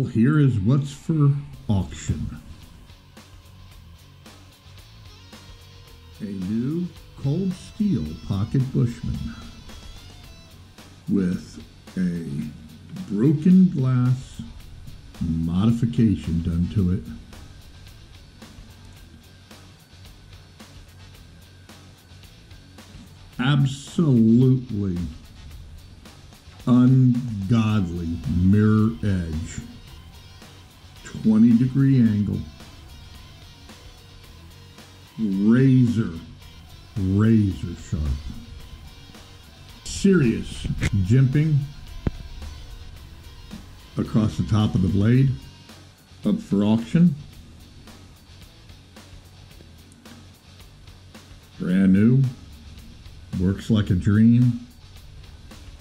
Well, here is what's for auction. A new cold steel pocket bushman with a broken glass modification done to it. Absolutely ungodly mirror edge. 20 degree angle. Razor, razor sharp. Serious jimping across the top of the blade. Up for auction. Brand new. Works like a dream.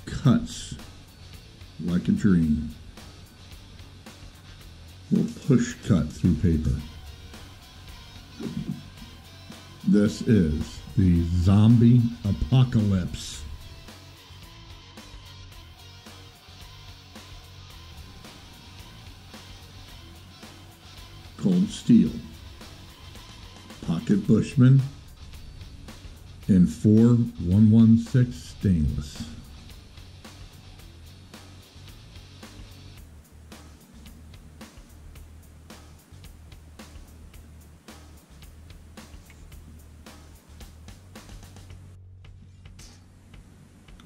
Cuts like a dream. Push cut through paper. This is the zombie apocalypse. Cold steel. Pocket Bushman in 4116 stainless.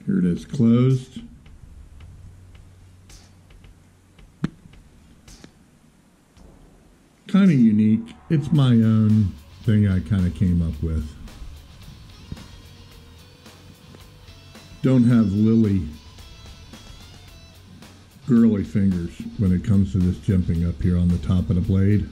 Here it is closed. Kind of unique. It's my own thing I kind of came up with. Don't have Lily girly fingers when it comes to this jimping up here on the top of the blade.